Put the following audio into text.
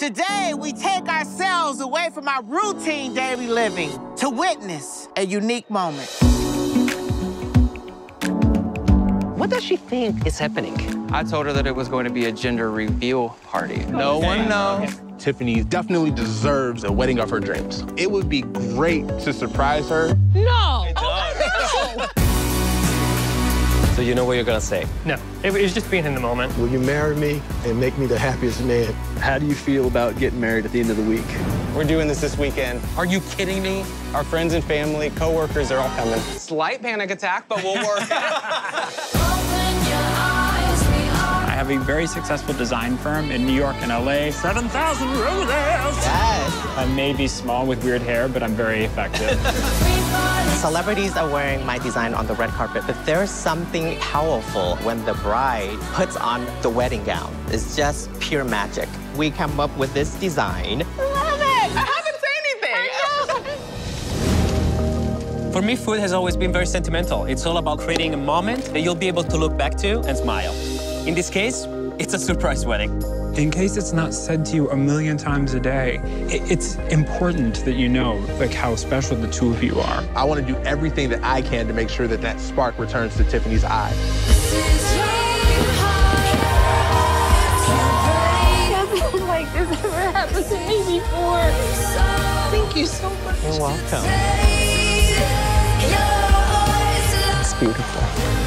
Today, we take ourselves away from our routine daily living to witness a unique moment. What does she think is happening? I told her that it was going to be a gender reveal party. No one knows. Tiffany definitely deserves a wedding of her dreams. It would be great to surprise her. No! Oh my God! so you know what you're gonna say? No, it was just being in the moment. Will you marry me and make me the happiest man? How do you feel about getting married at the end of the week? We're doing this this weekend. Are you kidding me? Our friends and family, coworkers are all coming. Slight panic attack, but we'll work it. I have a very successful design firm in New York and LA. 7,000 Roses! Yes! I may be small with weird hair, but I'm very effective. Celebrities are wearing my design on the red carpet, but there's something powerful when the bride puts on the wedding gown. It's just pure magic. We come up with this design. Love it! I haven't said anything. For me, food has always been very sentimental. It's all about creating a moment that you'll be able to look back to and smile. In this case, it's a surprise wedding. In case it's not said to you a million times a day, it's important that you know like how special the two of you are. I want to do everything that I can to make sure that that spark returns to Tiffany's eye. Nothing like this ever happened to me before. Thank you so much. You're welcome. It's beautiful.